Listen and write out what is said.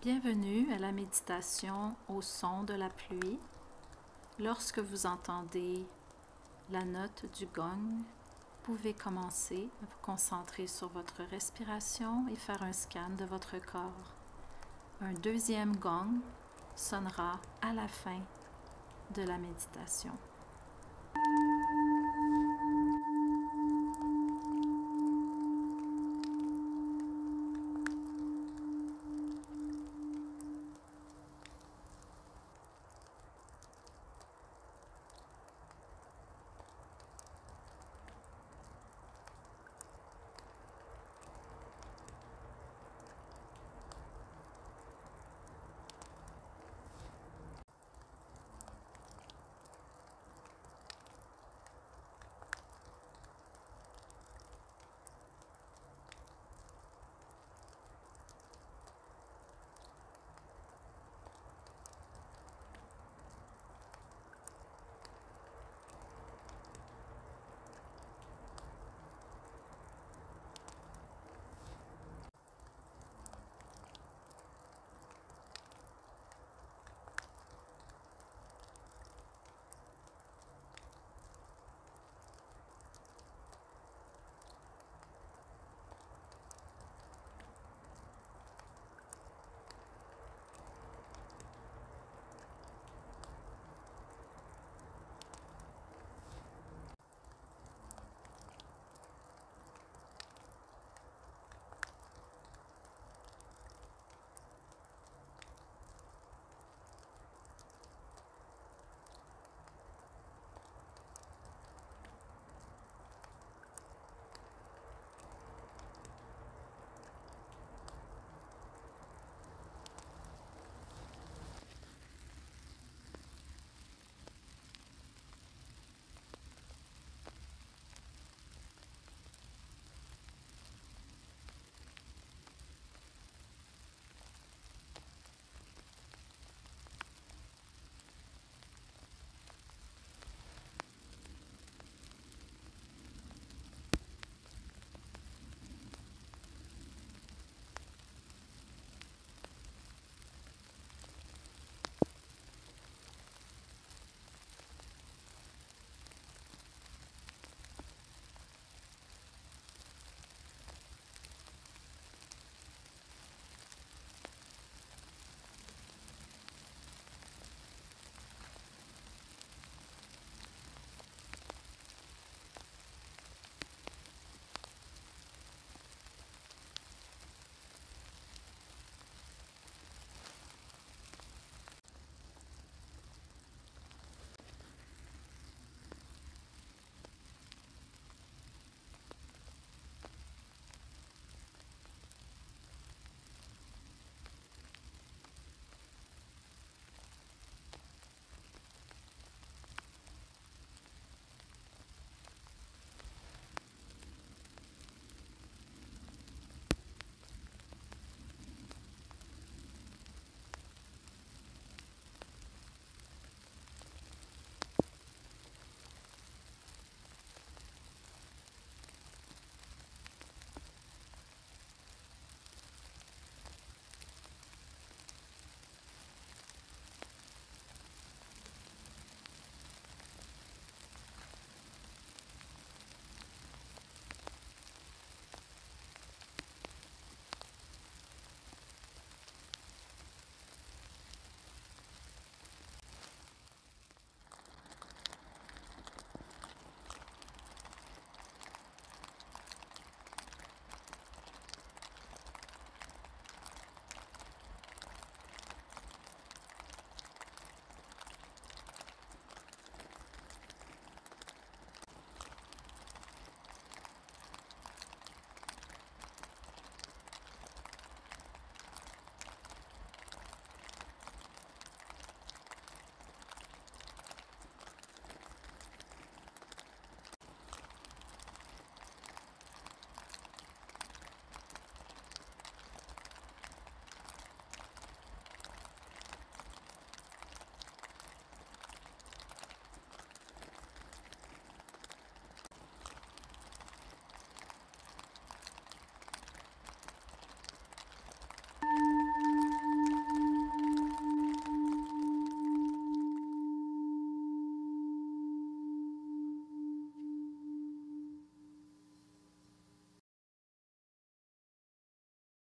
Bienvenue à la méditation au son de la pluie. Lorsque vous entendez la note du gong, vous pouvez commencer à vous concentrer sur votre respiration et faire un scan de votre corps. Un deuxième gong sonnera à la fin de la méditation.